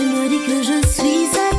Tu me dis que je suis